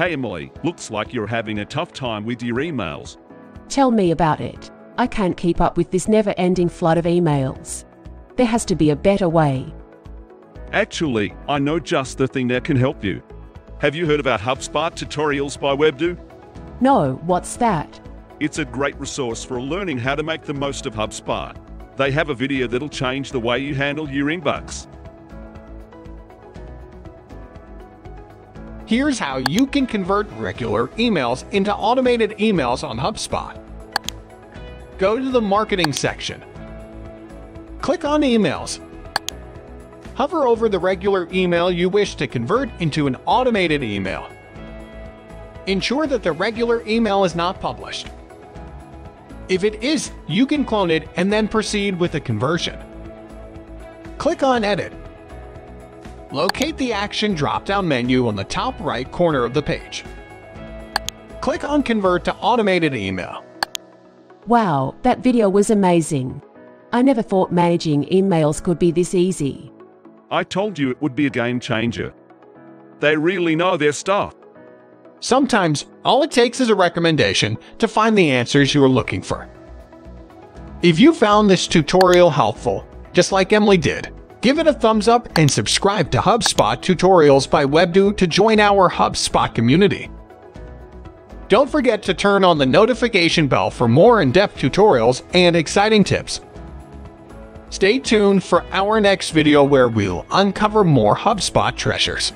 Hey Emily, looks like you're having a tough time with your emails. Tell me about it. I can't keep up with this never ending flood of emails. There has to be a better way. Actually, I know just the thing that can help you. Have you heard about HubSpot tutorials by webdew? No, what's that? It's a great resource for learning how to make the most of HubSpot. They have a video that'll change the way you handle your inbox. Here's how you can convert regular emails into automated emails on HubSpot. Go to the Marketing section. Click on Emails. Hover over the regular email you wish to convert into an automated email. Ensure that the regular email is not published. If it is, you can clone it and then proceed with the conversion. Click on Edit. Locate the Action drop-down menu on the top right corner of the page. Click on Convert to Automated Email. Wow, that video was amazing. I never thought managing emails could be this easy. I told you it would be a game changer. They really know their stuff. Sometimes, all it takes is a recommendation to find the answers you are looking for. If you found this tutorial helpful, just like Emily did, give it a thumbs up and subscribe to HubSpot Tutorials by webdew to join our HubSpot community. Don't forget to turn on the notification bell for more in-depth tutorials and exciting tips. Stay tuned for our next video where we'll uncover more HubSpot treasures.